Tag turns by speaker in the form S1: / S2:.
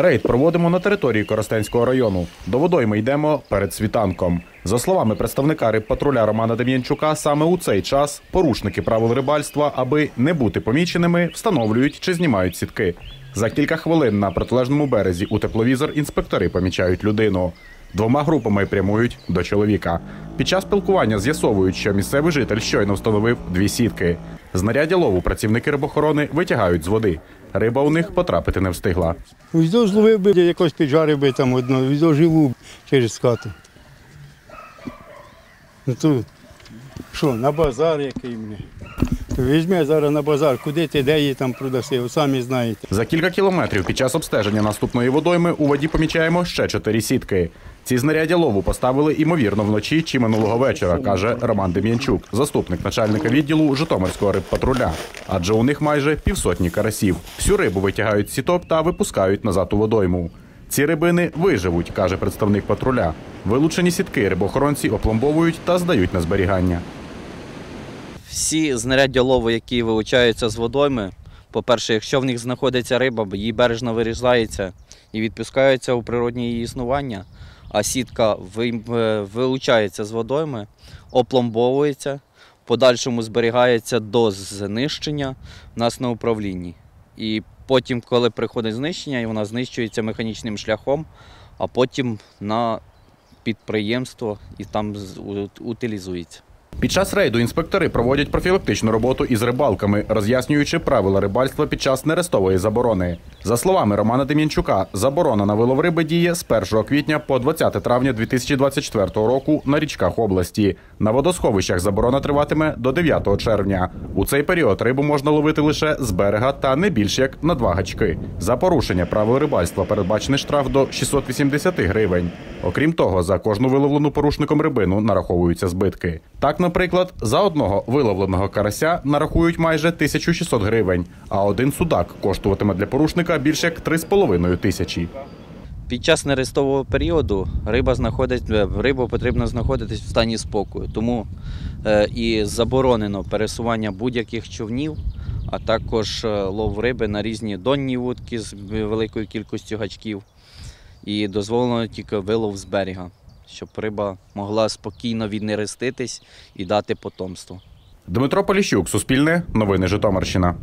S1: Рейд проводимо на території Коростенського району. До водойми йдемо перед світанком. За словами представника рибпатруля Романа Дем'янчука, саме у цей час порушники правил рибальства, аби не бути поміченими, встановлюють чи знімають сітки. За кілька хвилин на протилежному березі у тепловізор інспектори помічають людину. Двома групами прямують до чоловіка. Під час спілкування з'ясовують, що місцевий житель щойно встановив дві сітки. Знаряддя лову працівники рибохорони витягають з води. Риба у них потрапити не встигла.
S2: Віздо зловив би, якось піджарив би там одно, віздо живу через хату. Ну то, що, на базар який мені. Візьме зараз на базар, куди ти, де її там продаси, ви самі знаєте.
S1: За кілька кілометрів під час обстеження наступної водойми у воді помічаємо ще чотири сітки. Ці знаряддя лову поставили імовірно вночі чи минулого вечора, каже Роман Дем'янчук, заступник начальника відділу Житомирського рибпатруля. Адже у них майже півсотні карасів. Всю рибу витягають з сіток та випускають назад у водойму. Ці рибини виживуть, каже представник патруля. Вилучені сітки рибоохоронці опломбовують та здають на зберігання.
S3: Всі знаряддя лову, які вилучаються з водойми, по-перше, якщо в них знаходиться риба, її бережно вирізається і відпускається у природнє її існування, а сітка е, вилучається з водойми, опломбовується, в подальшому зберігається до знищення в нас на управлінні. І потім, коли приходить знищення, вона знищується механічним шляхом, а потім на підприємство і там утилізується.
S1: Під час рейду інспектори проводять профілактичну роботу із рибалками, роз'яснюючи правила рибальства під час нерестової заборони. За словами Романа Дем'янчука, заборона на вилов риби діє з 1 квітня по 20 травня 2024 року на річках області. На водосховищах заборона триватиме до 9 червня. У цей період рибу можна ловити лише з берега та не більш як на два гачки. За порушення правил рибальства передбачений штраф до 680 гривень. Окрім того, за кожну виловлену порушником рибину нараховуються збитки. Так, наприклад, за одного виловленого карася нарахують майже 1600 гривень, а один судак коштуватиме для порушника більше як 3,5 тисячі.
S3: Під час нерестового періоду риба знаходить, е, рибу потрібно знаходитись в стані спокою. Тому е, і заборонено пересування будь-яких човнів, а також е, лов риби на різні донні вудки з великою кількістю гачків. І дозволено тільки вилов з берега, щоб риба могла спокійно віднереститись і дати потомство.
S1: Дмитро Поліщук, Суспільне, Новини Житомирщина.